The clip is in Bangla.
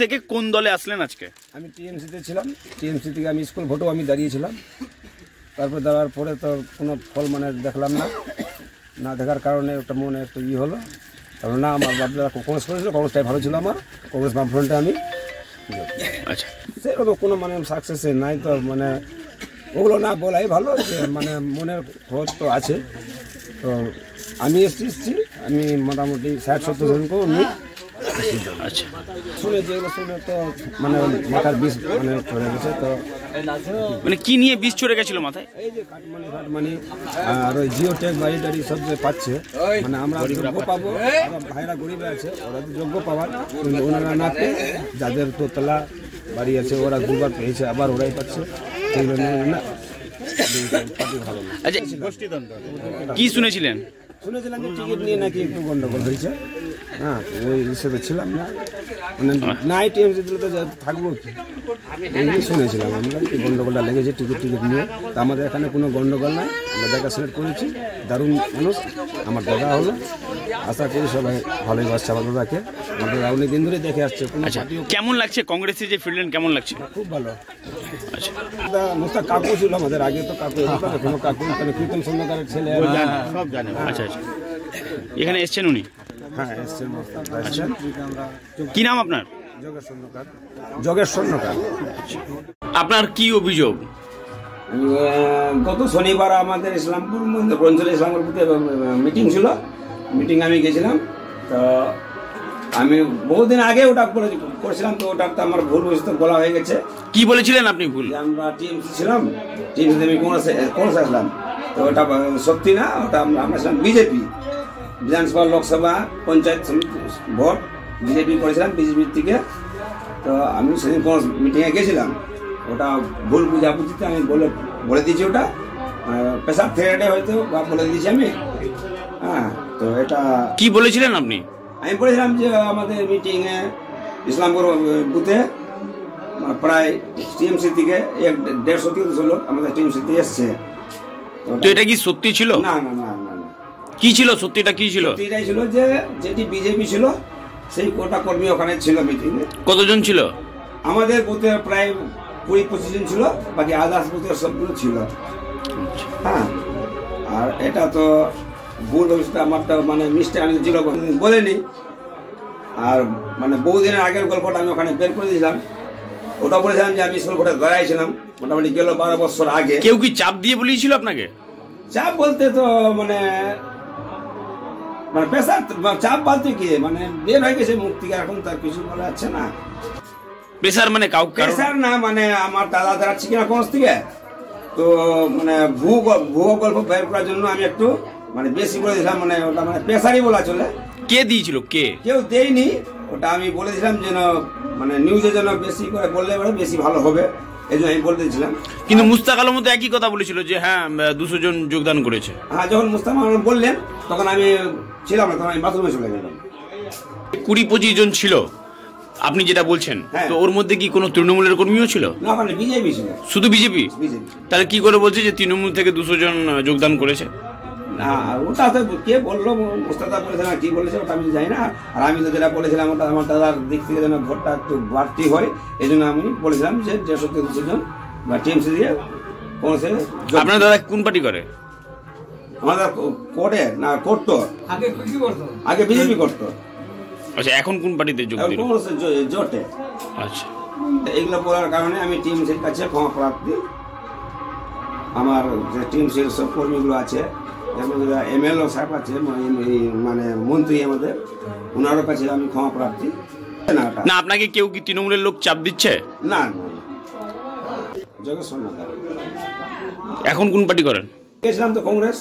থেকে কোন দলে আসলেন আজকে? আমি টিএমসিতে ছিলাম। টিএমসি থেকে আমি স্কুল ভোটেও আমি দাঁড়িয়েছিলাম। তারপর দাঁড়ার পরে তো কোনো ফল মানে দেখলাম না। না দেখার কারণে একটা মনে একটু ই হলো। কারণ না আমার বাপদারা কংগ্রেস করেছিল কংগ্রেসটাই ভালো ছিল আমার। কংগ্রেস বামফ্রন্টে আমি। আচ্ছা। সেরকম কোনো মানে সাকসেস নাই তো মানে ওগুলো না বলাই ভালো মানে মনের খোঁজ তো আছে। তো আমি এসছি এসছি। আমি মোটামুটি ষাট সত্তর জনকেও নিই আচ্ছা। যেগুলো তো মানে মাথার বিষ মানে চলে গেছে তো মানে কি নিয়ে বিষ চড়ে গেছিল মাথায়? এই যে কাটমানি ফাটমানি আর ওই জিও ট্যাগ বাড়ি টাড়ি সব যে পাচ্ছে মানে আমরা যোগ্য পাবো ভাইরা গরিব আছে ওরা তো যোগ্য পাওয়ার ওনারা না পেয়ে যাদের দোতলা বাড়ি আছে ওরা দুবার পেয়েছে আবার ওরাই পাচ্ছে না। আচ্ছা। কি শুনেছিলেন? শুনেছিলাম যে টিকিট নিয়ে নাকি একটু গন্ডগোল হয়েছে। হ্যাঁ ওই হিসেবে ছিলাম না। মানে নাইট এমসি দিলে তো থাকব। কি এই শুনেছিলাম আমরা কি গন্ডগোলটা লেগেছে টিকিট টিকিট নিয়ে। তা আমাদের এখানে কোনো গন্ডগোল নাই। আমরা জায়গা সিলেক্ট করেছি। দারুণ মানুষ। আমার দাদা হলো। আশা করি সবাই ভালোই বাসছে আমার দাদাকে আমাদের অনেক দিন ধরে দেখে আসছে। কোনো আচ্ছা কেমন লাগছে কংগ্রেসে যে ফিরলেন কেমন লাগছে? খুব ভালো। আচ্ছা। মোস্তা কাকু ছিল আমাদের আগে তো কাকু এলো না, এখনও কাকু মানে কীর্তন সন্ধ্যাকারের ছেলে সব জানে। আচ্ছা আচ্ছা। এখানে এসছেন উনি? হ্যাঁ এসছেন মোস্তাক আসছেন। কি নাম আপনার? যোগেশ স্বর্ণকার আপনার কি অভিযোগ? গত শনিবার আমাদের ইসলামপুর অঞ্চলে ইসলামপুর মিটিং ছিল। মিটিং আমি গেছিলাম। তো আমি বহুদিন আগে ওটা করে করেছিলাম তো ওটা তো আমার ভুল বুঝতে বলা হয়ে গেছে। কি বলেছিলেন আপনি ভুল? আমরা টিএমসি ছিলাম টিএমসিতে আমি কংগ্রেসে কংগ্রেস আসলাম। তো ওটা সত্যি না ওটা আমরা আমরা ছিলাম বিজেপি। বিধানসভা লোকসভা পঞ্চায়েত সমিতি ভোট বিজেপি করেছিলাম বিজেপির থেকে। তো আমি সেদিন কংগ্রেস মিটিংয়ে গেছিলাম। ওটা ভুল বুঝাবুঝিতে আমি বলে বলে দিয়েছি ওটা। পেশাব থেরাটে হয়তো বা বলে দিয়েছি আমি। হ্যাঁ তো এটা কি বলেছিলেন আপনি? আমি বলেছিলাম যে আমাদের মিটিংয়ে ইসলামপুর বুথে প্রায় টিএমসি থেকে এক দেড়শো থেকে দুশো লোক আমাদের টিএমসিতে এসছে। তো এটা কি সত্যি ছিল? না না না। কি ছিল? সত্যিটা কি ছিল? এটাই ছিল যে যেটি বিজেপি ছিল সেই কোটা কর্মী ওখানে ছিল মিটিংয়ে। কতজন ছিল? আমাদের বুথে প্রায় কুড়ি পঁচিশ জন ছিল বাকি আদার্স বুথের সবগুলো ছিল। হ্যাঁ। আর এটা তো ভুল হয়েছে আমার তো মানে মিস্টেক আমি জিরো বলেনি। আর মানে বহুদিনের আগের গল্পটা আমি ওখানে বের করে দিয়েছিলাম। ওটা বলেছিলাম যে আমি স্কুল কোর্টে দাঁড়াইছিলাম মোটামুটি গেল বারো বছর আগে। কেউ কি চাপ দিয়ে বলিয়েছিল আপনাকে? চাপ বলতে তো মানে মানে প্রেশার চাপ বলতে কি মানে বের হয়ে গেছে থেকে এখন তার কিছু বলা যাচ্ছে না। প্রেসার মানে কাউ প্রেশার না মানে আমার দাদা দাঁড়াচ্ছি কিনা কোন থেকে? তো মানে ভূ ভূ গল্প বের করার জন্য আমি একটু মানে বেশি বলে দিলাম মানে ওটা মানে প্রেশারই বলা চলে। কে দিয়েছিল? কে? কেউ দেয়নি ওটা আমি বলেছিলাম যেন মানে নিউজে যেন বেশি করে বললে বেশি ভালো হবে। এই জন্য আমি বলে দিয়েছিলাম। কিন্তু মুস্তাক আলম তো একই কথা বলেছিল যে হ্যাঁ দুশো জন যোগদান করেছে। হ্যাঁ যখন মুস্তাক আলম বললেন তখন আমি ছিলাম না তখন আমি বাথরুমে চলে গেলাম। কুড়ি পঁচিশ জন ছিল আপনি যেটা বলছেন হ্যাঁ। তো ওর মধ্যে কি কোনো তৃণমূলের কর্মীও ছিল? শুধু বিজেপি। তাহলে কি করে বলছে যে তৃণমূল থেকে দুশো জন যোগদান করেছে? না ওটা তো কে বলল? মুস্তাদা বলেছে না কি বলেছে ওটা আমি জানি না। আর আমি তো যেটা বলেছিলাম ওটা আমার দাদার দিক থেকে যেন ভোটটা একটু বাড়তি হয় এই জন্য আমি বলেছিলাম যে দেড়শো থেকে দুশো জন বা টিএমসি দিয়ে পৌঁছে আপনার দাদা কোন পার্টি করে? আমাদের কোর্টে না করতো। আগে বিজেপি করতো। আচ্ছা এখন কোন পার্টিতে যোগ দিল? কংগ্রেসের জোটে। আচ্ছা। এগুলো বলার কারণে আমি টিএমসির কাছে ক্ষমা প্রাপ্তি আমার যে টিএমসির সব কর্মীগুলো আছে এমএলও সাহেব আছে মানে মন্ত্রী আমাদের। ওনারও কাছে আমি ক্ষমা প্রাপ্তি না আপনাকে কেউ কি তৃণমূলের লোক চাপ দিচ্ছে? না এখন কোন পার্টি করেন? গেছিলাম তো কংগ্রেস।